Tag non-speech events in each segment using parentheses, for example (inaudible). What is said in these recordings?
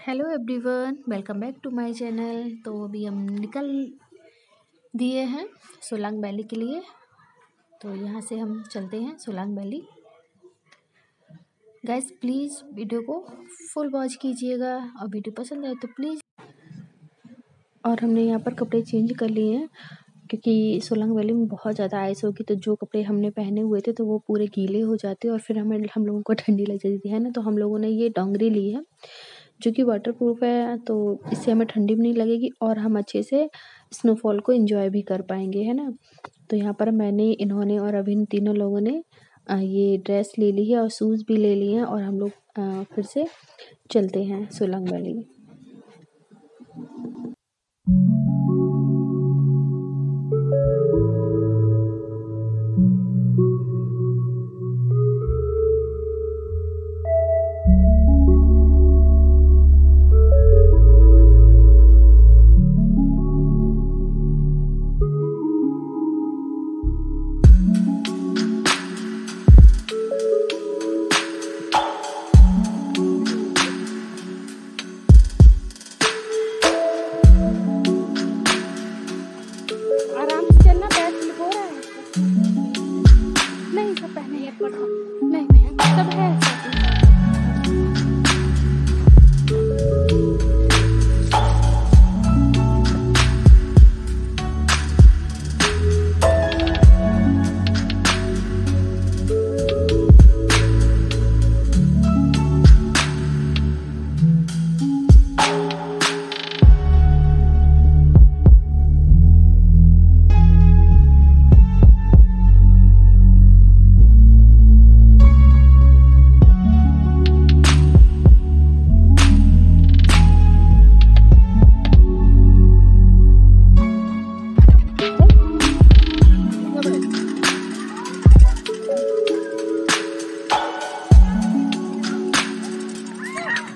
Hello everyone welcome back to my channel तो अभी हम निकल दिए हैं सोलांग वैली के लिए। तो यहाँ से हम चलते हैं Solang valley. Guys please video को फुल वॉच कीजिएगा। और वीडियो पसंद आए तो प्लीज़ और हमने यहाँ पर कपड़े चेंज कर लिए हैं, क्योंकि सोलंग वैली में बहुत ज़्यादा आइस होगी तो जो कपड़े हमने पहने हुए थे तो वो पूरे गीले हो जाते और फिर हमें, हम लोगों को ठंडी लग जाती है ना? तो हम लोगों ने ये डोंगरी ली है। जो कि वाटर प्रूफ है तो इससे हमें ठंडी भी नहीं लगेगी और हम अच्छे से स्नोफॉल को इन्जॉय भी कर पाएँगे, है ना? तो यहाँ पर मैंने, इन्होंने और अभी इन तीनों लोगों ने ये ड्रेस ले ली है और शूज़ भी ले लिए हैं और हम लोग फिर से चलते हैं सोलंग वैली।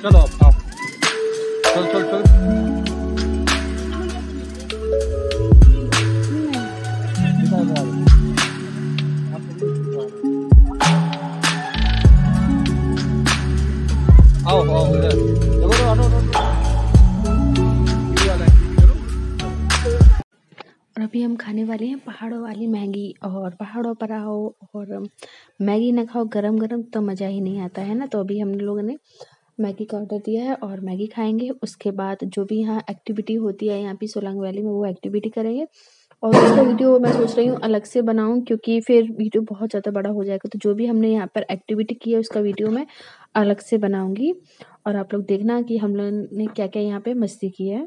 चलो अब आप चल चल चल। आओ आओ अभी हम खाने वाले हैं पहाड़ों वाली मैगी। और पहाड़ों पर आओ और मैगी ना खाओ गरम गरम तो मज़ा ही नहीं आता, है ना? तो अभी हम लोगों ने मैगी का ऑर्डर दिया है और मैगी खाएँगे। उसके बाद जो भी यहाँ एक्टिविटी होती है यहाँ पे सोलंग वैली में वो एक्टिविटी करेंगे। और उसका वीडियो मैं सोच रही हूँ अलग से बनाऊँ क्योंकि फिर वीडियो बहुत ज़्यादा बड़ा हो जाएगा। तो जो भी हमने यहाँ पर एक्टिविटी की है उसका वीडियो मैं अलग से बनाऊँगी। और आप लोग देखना कि हम लोग ने क्या क्या यहाँ पर मस्ती की है।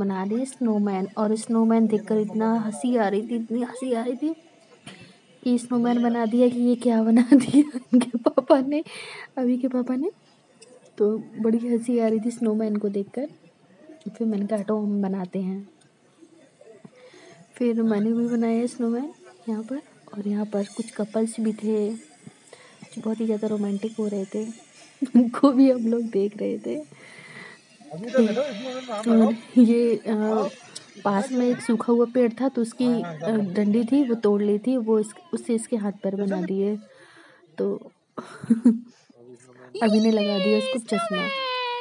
बना रहे स्नोमैन और स्नोमैन देखकर इतना हँसी आ रही थी, इतनी हँसी आ रही थी कि स्नोमैन बना दिया कि ये क्या बना दिया (laughs) उनके पापा ने, अभी के पापा ने। तो बड़ी हँसी आ रही थी स्नोमैन को देखकर। फिर मैंने कहा, हटो, हम बनाते हैं। फिर मैंने भी बनाया स्नोमैन यहाँ पर और यहाँ पर कुछ कपल्स भी थे जो बहुत ही ज़्यादा रोमांटिक हो रहे थे। (laughs) उनको भी हम लोग देख रहे थे। और ये पास में एक सूखा हुआ पेड़ था तो उसकी डंडी थी वो तोड़ ली थी वो इस, उससे इसके हाथ पैर बना दिए। तो (laughs) अभी ने लगा दिया उसको चश्मा।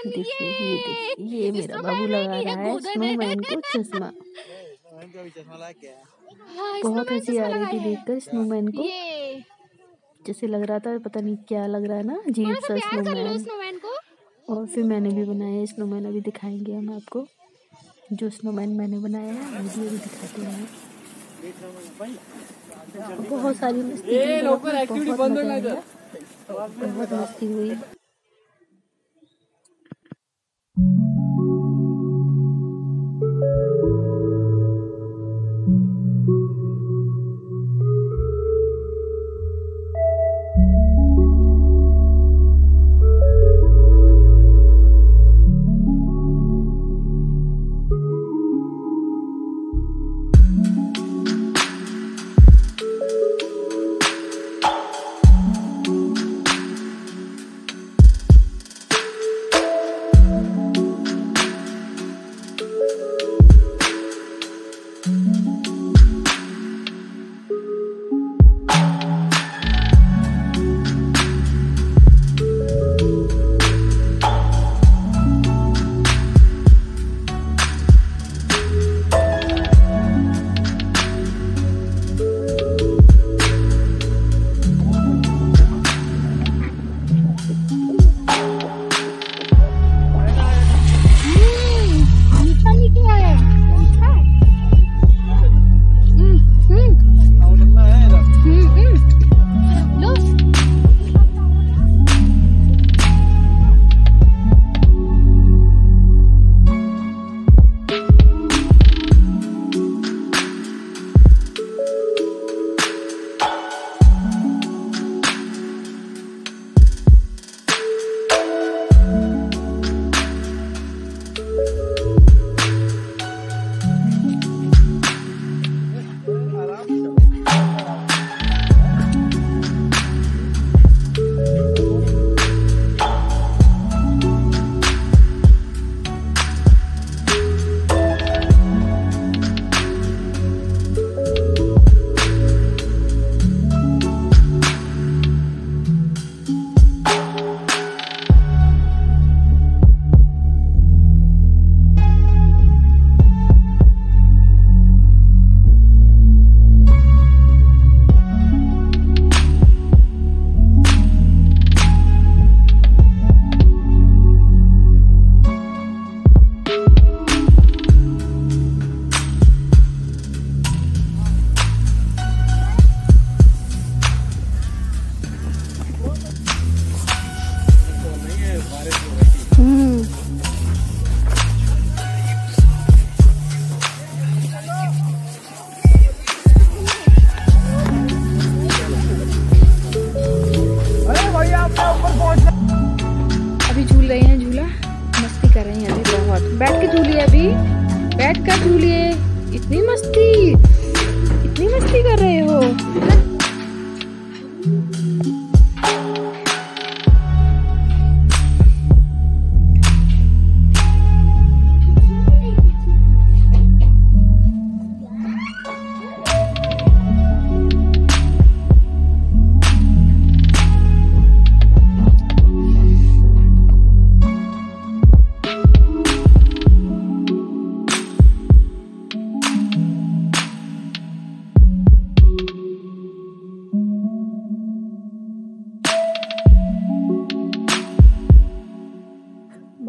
देखिए ये देखिए ये मेरा बाबू लगा रहा है स्नोमैन को चश्मा। (laughs) बहुत हँसी आ रही थी देखकर स्नोमैन को जैसे लग रहा था पता नहीं क्या लग रहा है ना अजीब सा स्नोमैन स्नोमैन को। और फिर मैंने भी बनाया स्नोमैन अभी दिखाएँगे हम आपको। जो स्नोमैन मैंने बनाया है वीडियो भी दिखाते हैं। बहुत सारी मस्ती बहुत बहुत मस्ती हुई।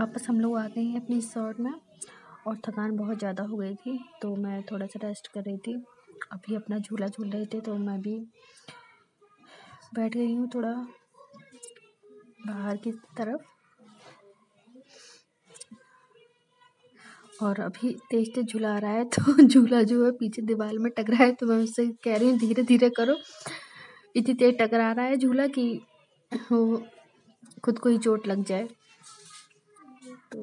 वापस हम लोग आ गए हैं अपनी रिसोर्ट में और थकान बहुत ज़्यादा हो गई थी तो मैं थोड़ा सा रेस्ट कर रही थी। अभी अपना झूला झूल रहे थे तो मैं भी बैठ गई हूँ थोड़ा बाहर की तरफ़। और अभी तेज तेज झूला रहा है तो (laughs) झूला जो है पीछे दीवार में टकरा है तो मैं उससे कह रही हूँ, धीरे धीरे करो। इतनी तेज टकरा रहा है झूला कि वो खुद को ही चोट लग जाए। तो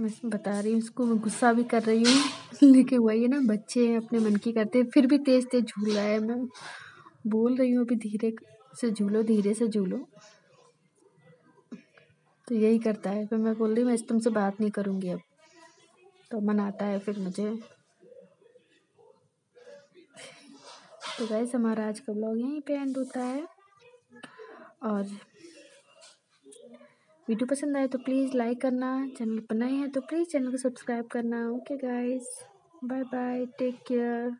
मैं बता रही हूँ, उसको मैं गुस्सा भी कर रही हूँ। (laughs) लेकिन वही है ना, बच्चे हैं, अपने मन की करते हैं। फिर भी तेज़ तेज़ झूल रहा है, मैं बोल रही हूँ, अभी धीरे से झूलो, धीरे से झूलो। तो यही करता है। फिर मैं बोल रही हूँ, मैं तुमसे बात नहीं करूँगी अब। तो मनाता है फिर मुझे। तो गैस हमारा आज का ब्लॉग यहीं पे एंड होता है। और वीडियो पसंद आए तो प्लीज़ लाइक करना, चैनल पर नए हैं तो प्लीज़ चैनल को सब्सक्राइब करना। Okay guys, bye bye, take care.